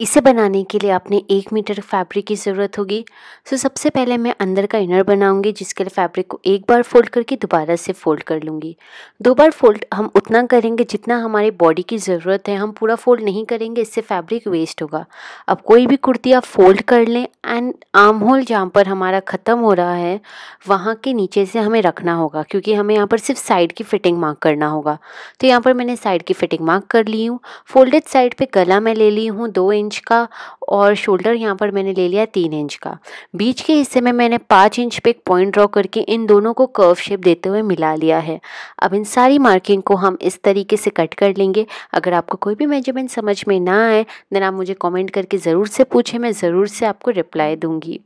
इसे बनाने के लिए आपने एक मीटर फैब्रिक की ज़रूरत होगी। सो, सबसे पहले मैं अंदर का इनर बनाऊँगी, जिसके लिए फैब्रिक को एक बार फोल्ड करके दोबारा से फोल्ड कर लूँगी। दो बार फोल्ड हम उतना करेंगे जितना हमारी बॉडी की ज़रूरत है। हम पूरा फोल्ड नहीं करेंगे, इससे फैब्रिक वेस्ट होगा। अब कोई भी कुर्ती आप फोल्ड कर लें, एंड आर्म होल जहाँ पर हमारा ख़त्म हो रहा है, वहाँ के नीचे से हमें रखना होगा, क्योंकि हमें यहाँ पर सिर्फ़ साइड की फिटिंग मार्क करना होगा। तो यहाँ पर मैंने साइड की फिटिंग मार्क कर ली हूँ। फोल्डेड साइड पर गला मैं ले ली हूँ, दो इंच इंच का और शोल्डर यहाँ पर मैंने ले लिया तीन इंच का। बीच के हिस्से में मैंने पाँच इंच पे एक पॉइंट ड्रॉ करके इन दोनों को कर्व शेप देते हुए मिला लिया है। अब इन सारी मार्किंग को हम इस तरीके से कट कर लेंगे। अगर आपको कोई भी मेज़रमेंट समझ में ना आए, देन आप मुझे कॉमेंट करके ज़रूर से पूछें, मैं ज़रूर से आपको रिप्लाई दूँगी।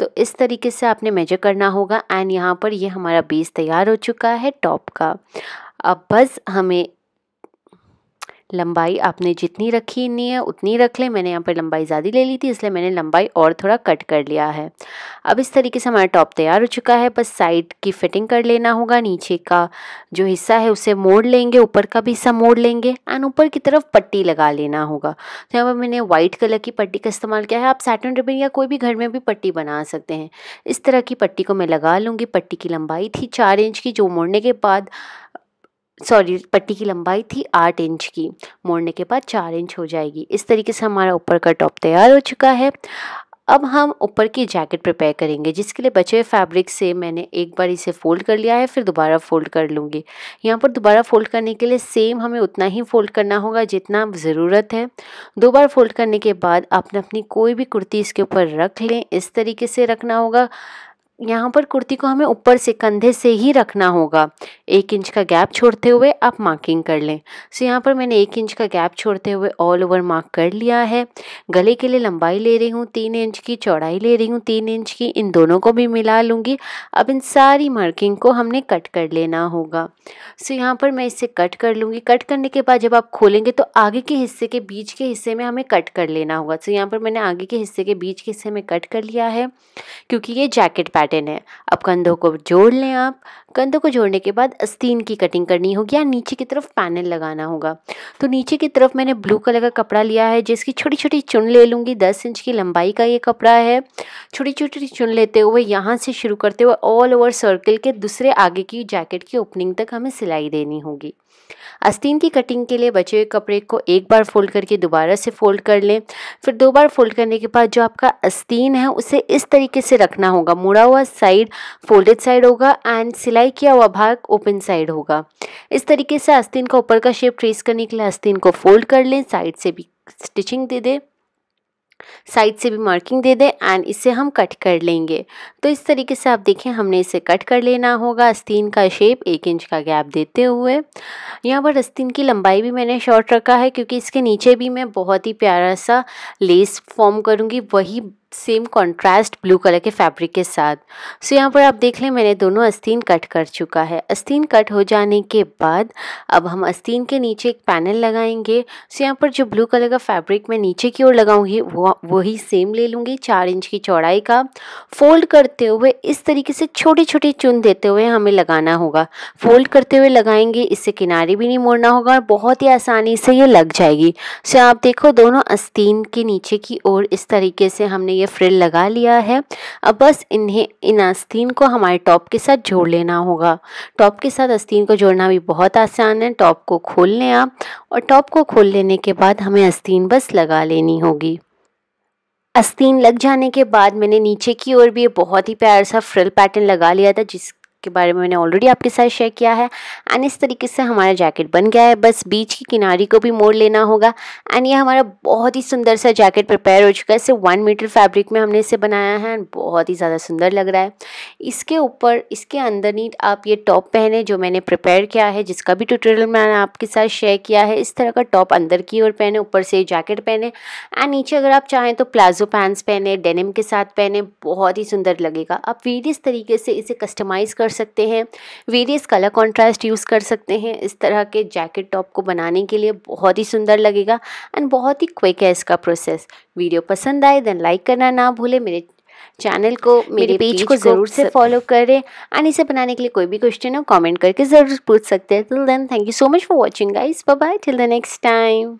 तो इस तरीके से आपने मेजर करना होगा, एंड यहाँ पर ये हमारा बेस तैयार हो चुका है टॉप का। अब बस हमें लंबाई आपने जितनी रखी नहीं है, उतनी रख लें। मैंने यहाँ पर लंबाई ज़्यादा ले ली थी, इसलिए मैंने लंबाई और थोड़ा कट कर लिया है। अब इस तरीके से हमारा टॉप तैयार हो चुका है। बस साइड की फिटिंग कर लेना होगा। नीचे का जो हिस्सा है, उसे मोड़ लेंगे। ऊपर का भी हिस्सा मोड़ लेंगे एंड ऊपर की तरफ़ पट्टी लगा लेना होगा। तो यहाँ पर मैंने व्हाइट कलर की पट्टी का इस्तेमाल किया है। आप सैटन रिबन या कोई भी घर में भी पट्टी बना सकते हैं। इस तरह की पट्टी को मैं लगा लूँगी। पट्टी की लंबाई थी चार इंच की, जो मोड़ने के बाद सॉरी, पट्टी की लंबाई थी आठ इंच की। मोड़ने के बाद चार इंच हो जाएगी। इस तरीके से हमारा ऊपर का टॉप तैयार हो चुका है। अब हम ऊपर की जैकेट प्रिपेयर करेंगे, जिसके लिए बचे हुए फैब्रिक से मैंने एक बार इसे फोल्ड कर लिया है, फिर दोबारा फोल्ड कर लूँगी। यहाँ पर दोबारा फोल्ड करने के लिए सेम हमें उतना ही फोल्ड करना होगा जितना ज़रूरत है। दो बार फोल्ड करने के बाद आपने अपनी कोई भी कुर्ती इसके ऊपर रख लें। इस तरीके से रखना होगा। यहाँ पर कुर्ती को हमें ऊपर से कंधे से ही रखना होगा। एक इंच का गैप छोड़ते हुए आप मार्किंग कर लें। सो यहाँ पर मैंने एक इंच का गैप छोड़ते हुए ऑल ओवर मार्क कर लिया है। गले के लिए लंबाई ले रही हूँ, तीन इंच की, चौड़ाई ले रही हूँ, तीन इंच की, इन दोनों को भी मिला लूँगी। अब इन सारी मार्किंग को हमने कट कर लेना होगा। सो यहाँ पर मैं इसे कट कर लूँगी। कट करने के बाद जब आप खोलेंगे तो आगे के हिस्से के बीच के हिस्से में हमें कट कर लेना होगा। सो यहाँ पर मैंने आगे के हिस्से के बीच के हिस्से में कट कर लिया है, क्योंकि ये जैकेट पैट पैटर्न है। अब कंधों को जोड़ लें आप। कंधों को जोड़ने के बाद अस्तीन की कटिंग करनी होगी या नीचे की तरफ़ पैनल लगाना होगा। तो नीचे की तरफ़ मैंने ब्लू कलर का कपड़ा लिया है, जिसकी छोटी छोटी चुन ले लूँगी। दस इंच की लंबाई का ये कपड़ा है। छोटी छोटी चुन लेते हुए यहाँ से शुरू करते हुए ऑल ओवर सर्कल के दूसरे आगे की जैकेट की ओपनिंग तक हमें सिलाई देनी होगी। आस्तीन की कटिंग के लिए बचे हुए कपड़े को एक बार फोल्ड करके दोबारा से फोल्ड कर लें। फिर दो बार फोल्ड करने के बाद जो आपका आस्तीन है, उसे इस तरीके से रखना होगा। मुड़ा हुआ साइड फोल्डेड साइड होगा एंड सिलाई किया हुआ भाग ओपन साइड होगा। इस तरीके से आस्तीन का ऊपर का शेप ट्रेस करने के लिए आस्तीन को फोल्ड कर लें साइड से भी स्टिचिंग दे दें। साइड से भी मार्किंग दे दें एंड इसे हम कट कर लेंगे। तो इस तरीके से आप देखें, हमने इसे कट कर लेना होगा। अस्तीन का शेप एक इंच का गैप देते हुए। यहाँ पर अस्तीन की लंबाई भी मैंने शॉर्ट रखा है, क्योंकि इसके नीचे भी मैं बहुत ही प्यारा सा लेस फॉर्म करूँगी। वही सेम कॉन्ट्रास्ट ब्लू कलर के फैब्रिक के साथ। सो यहाँ पर आप देख लें, मैंने दोनों अस्तीन कट कर चुका है। अस्तीन कट हो जाने के बाद अब हम अस्तीन के नीचे एक पैनल लगाएँगे। सो यहाँ पर जो ब्लू कलर का फैब्रिक मैं नीचे की ओर लगाऊँगी, वो, वही सेम ले लूँगी, चार इंच की चौड़ाई का। फोल्ड करते हुए इस तरीके से छोटे छोटी चुन देते हुए हमें लगाना होगा। फोल्ड करते हुए लगाएँगे, इससे किनारे भी नहीं मोड़ना होगा और बहुत ही आसानी से ये लग जाएगी। सो आप देखो, दोनों अस्तीन के नीचे की ओर इस तरीके से हमने ये फ्रिल लगा लिया है। अब बस इन्हें, इन आस्तीन को हमारे टॉप के साथ जोड़ लेना होगा। टॉप के साथ आस्तीन को जोड़ना भी बहुत आसान है। टॉप को खोल लें आप और टॉप को खोल लेने के बाद हमें आस्तीन बस लगा लेनी होगी। आस्तीन लग जाने के बाद मैंने नीचे की ओर भी बहुत ही प्यार सा फ्रिल पैटर्न लगा लिया था जिस के बारे में मैंने ऑलरेडी आपके साथ शेयर किया है। एंड इस तरीके से हमारा जैकेट बन गया है। बस बीच की किनारी को भी मोड़ लेना होगा। एंड ये हमारा बहुत ही सुंदर सा जैकेट प्रिपेयर हो चुका है। इसे वन मीटर फैब्रिक में हमने इसे बनाया है। एंड बहुत ही ज़्यादा सुंदर लग रहा है। इसके ऊपर, इसके अंदर नीट आप ये टॉप पहने जो मैंने प्रिपेयर किया है, जिसका भी ट्यूटोरियल मैंने आपके साथ शेयर किया है, इस तरह का टॉप अंदर की ओर पहने, ऊपर से जैकेट पहने। एंड नीचे अगर आप चाहें तो प्लाजो पैंट्स पहने डेनिम के साथ पहने, बहुत ही सुंदर लगेगा। आप वेरियस तरीके से इसे कस्टमाइज़ कर सकते हैं। वेरियस कलर कॉन्ट्रास्ट यूज़ कर सकते हैं। इस तरह के जैकेट टॉप को बनाने के लिए बहुत ही सुंदर लगेगा एंड बहुत ही क्विक है इसका प्रोसेस वीडियो पसंद आए देन लाइक करना ना भूले। मेरे चैनल को मेरे पेज को ज़रूर से फॉलो करें एंड इसे बनाने के लिए कोई भी क्वेश्चन हो कमेंट करके ज़रूर पूछ सकते हैं। Till then thank you so much for watching guys bye bye till the next time